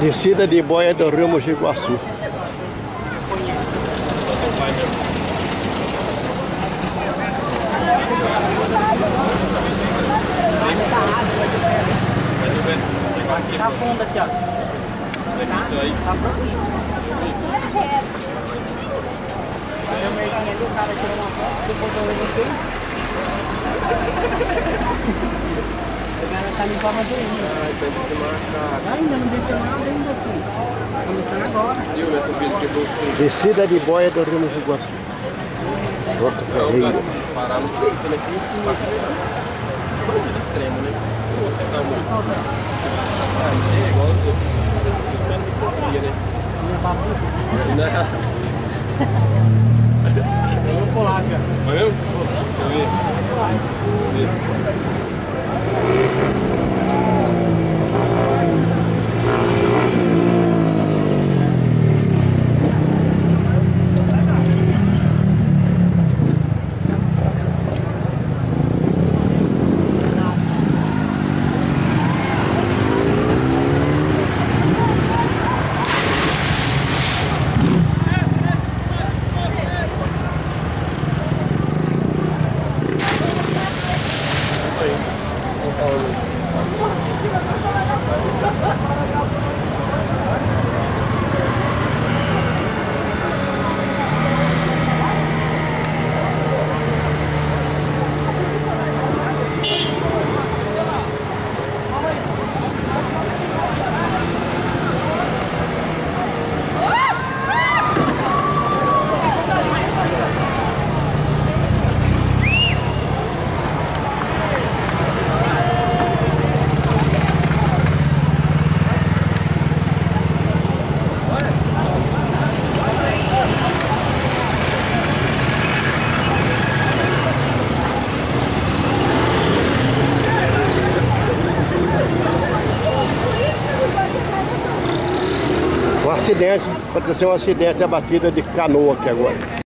Descida de boia do Rio Mogi Guaçu. Tá fundo aqui, ó. Isso aí. Tá fundo. Eu meio que ali, o cara tirou uma foto, depois eu levei vocês. O cara tá limpando a doença. Ai, tem que marcar. Ainda não deixou nada ainda aqui. Tá começando agora. E o Beto Filho que você Descida de boia do Rio Mogi Guaçu. Porto Ferreiro. parar no peito, né? Bandido extremo, né? Você tá muito. Ah, isso é igual os menos de porcaria, né? Não. Eu vou pular, cara. Vai mesmo? Deixa eu ver. Deixa eu ver. Um acidente, aconteceu um acidente, a batida de canoa aqui agora.